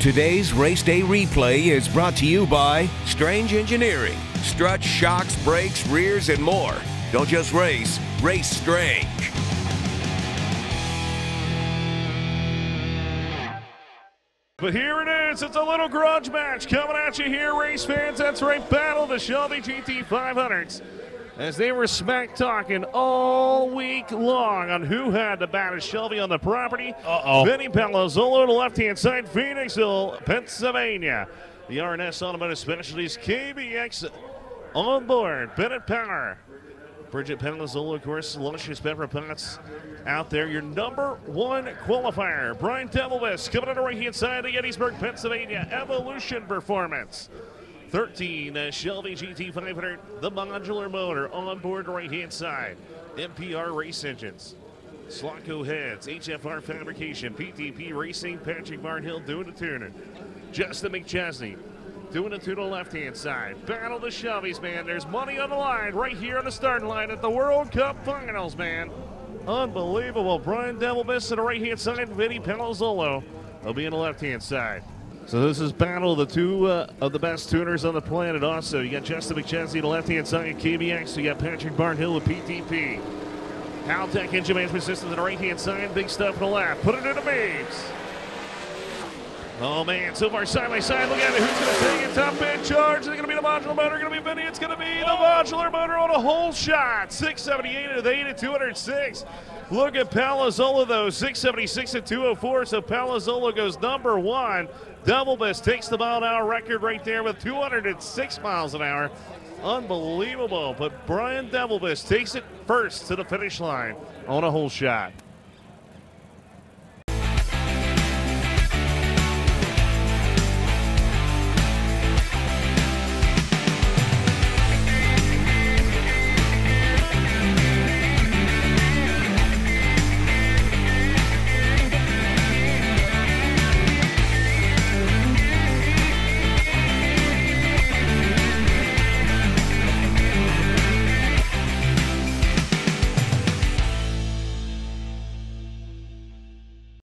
Today's race day replay is brought to you by Strange Engineering. Struts, shocks, brakes, rears, and more. Don't just race, race strange. But here it is. It's a little grudge match coming at you here, race fans. That's right, battle the Shelby GT 500s. As they were smack talking all week long on who had the baddest Shelby on the property. Uh-oh. Vinny Palazzolo to left hand side, Phoenixville, Pennsylvania. The RNS Automotive Specialties KBX on board. Bennett Power. Bridget Palazzolo, of course, luscious pepper pots out there. Your number one qualifier, Brian Devilbiss, coming on the right hand side of Gettysburg, Pennsylvania. Evolution Performance. 13 uh, Shelby GT 500, the modular motor on board right hand side. MPR race engines. Slocco heads, HFR fabrication, PTP racing, Patrick Barnhill doing the tuning. Justin McChesney doing it to the left hand side. Battle the Shelby's, man. There's money on the line right here on the starting line at the World Cup Finals, man. Unbelievable. Brian Devilbiss to the right hand side, Vinny Palazzolo will be on the left hand side. So this is battle of the two uh, of the best tuners on the planet. Also, you got Justin McChesney the left-hand side, of KBX. You got Patrick Barnhill with PTP. Haltech Engine Management Systems on the right-hand side. Big stuff on the left. Put it in the beams. Oh man, so far side by side. Look at it. Who's going to take it? Top man charge. Is it going to be the modular motor? Going to be Vinny. It's going to be the modular motor on a hole shot. 678 to the 8 at 206. Look at Palazzolo though, 676 at 204. So Palazzolo goes number one. Devilbiss takes the mile an hour record right there with 206 miles an hour. Unbelievable. But Brian Devilbiss takes it first to the finish line on a hole shot.